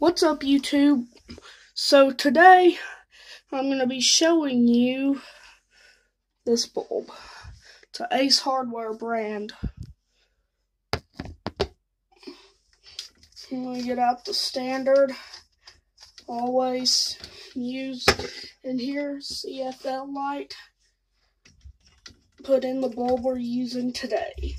What's up YouTube? So today I'm going to be showing you this bulb. It's an Ace Hardware brand. I'm going to get out the standard, always use in here, CFL light. Put in the bulb we're using today.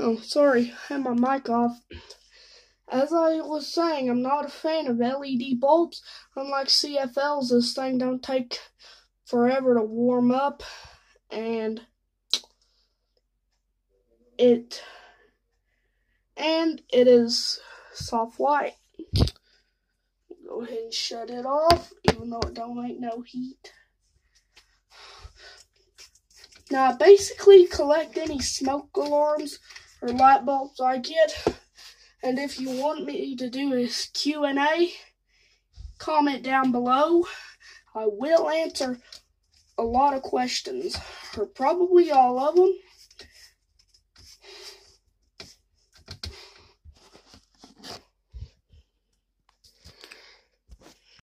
Oh, sorry, I had my mic off. As I was saying, I'm not a fan of LED bulbs. Unlike CFLs, this thing don't take forever to warm up, and it and it is soft white. Go ahead and shut it off, even though it don't make no heat. Now, I basically collect any smoke alarms or light bulbs I get. And if you want me to do a Q&A, comment down below. I will answer a lot of questions, or probably all of them.